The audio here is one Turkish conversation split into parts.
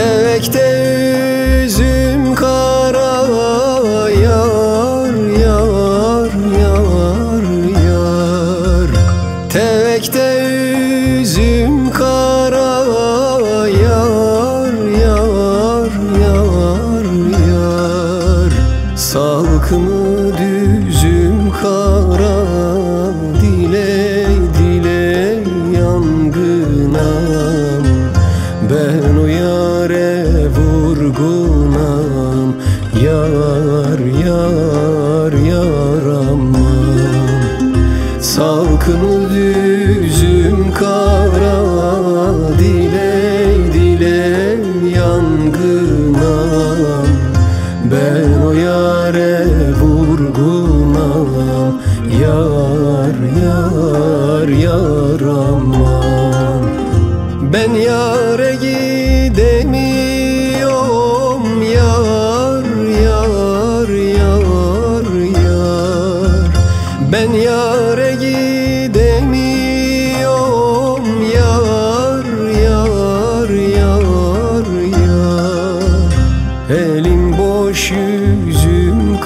Tevekte üzüm kara yar yar yar yar. Tevekte üzüm kara yar yar yar yar. Salkımı düzüm kara? Düzüm kara Dile dile yangınam Ben o yare vurgunam Yar yar yaramam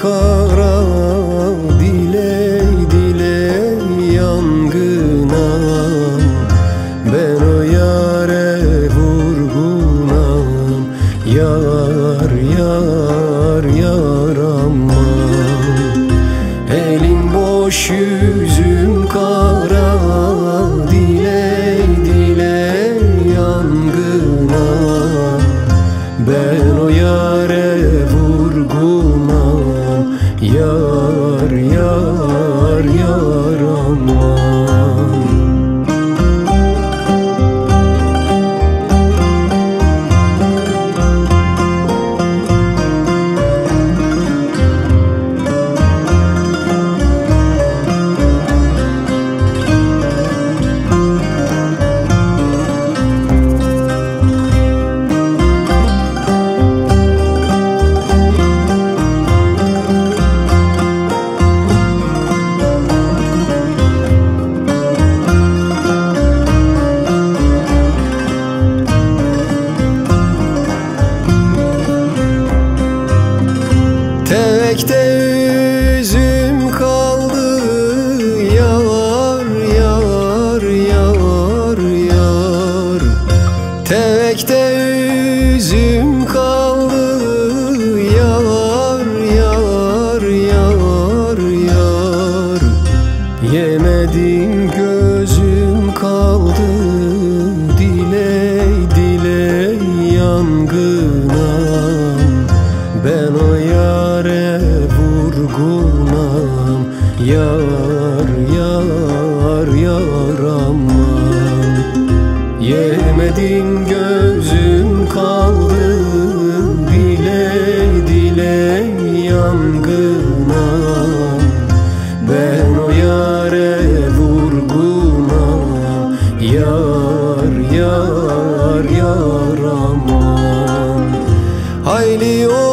kara Dile dile yangınam Ben o yare vurgunam yar vurgunam Yar yar yaramam Yemedim gözüm kaldı Dile dile yangınam Ben o yare vurgunam Yar yar yaramam Hayli oldu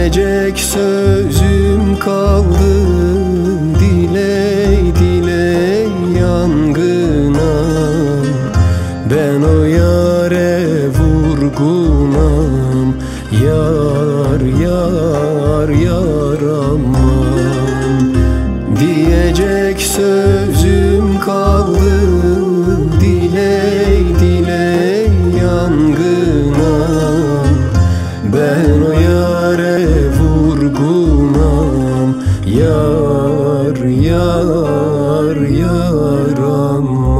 Diyecek sözüm kaldı. Dile dile yangınam Ben o yare vurgunam. Yar yar yaramam. Diyecek sözüm kaldı yaranma